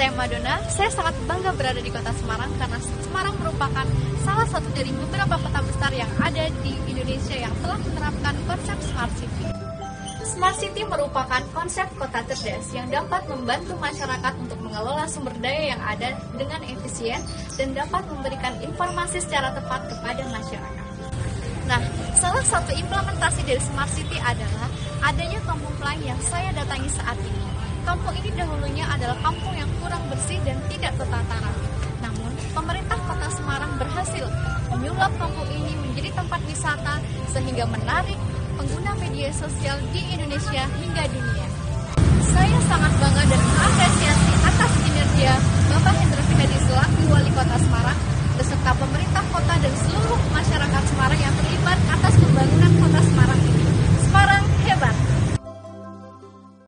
saya Madonna. Saya sangat bangga berada di kota Semarang karena Semarang merupakan salah satu dari beberapa kota besar yang ada di Indonesia yang telah menerapkan konsep Smart City. Smart City merupakan konsep kota cerdas yang dapat membantu masyarakat untuk mengelola sumber daya yang ada dengan efisien dan dapat memberikan informasi secara tepat kepada masyarakat. Nah, salah satu implementasi dari Smart City adalah adanya kampung pelayan yang saya datangi saat ini. Kampung ini dahulunya berhasil menyulap kampung ini menjadi tempat wisata sehingga menarik pengguna media sosial di Indonesia hingga dunia.